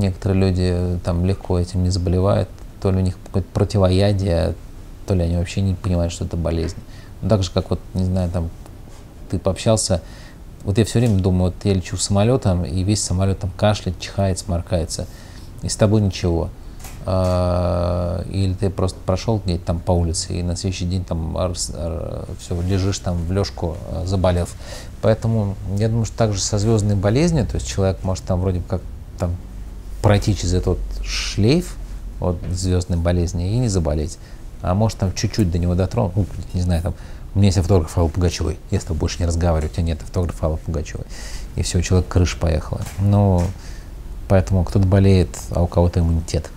некоторые люди там легко этим не заболевают, то ли у них какое-то противоядие, то ли они вообще не понимают, что это болезнь. Ну, так же, как вот, не знаю, там, ты пообщался, вот я все время думаю, вот я лечу самолетом, и весь самолет там кашляет, чихает, сморкается, и с тобой ничего. А, или ты просто прошел где-то там по улице, и на следующий день там все, лежишь там в лёжку, а, заболел. Поэтому я думаю, что также со звездной болезнью, то есть человек может там вроде как там пройти через этот шлейф от звездной болезни и не заболеть. А может там чуть-чуть до него дотронуть, ну, не знаю, там, у меня есть автограф Аллы Пугачевой, я с тобой больше не разговариваю, у тебя нет автографа Аллы Пугачевой. И все, у человека крыша поехала. Ну, поэтому кто-то болеет, а у кого-то иммунитет.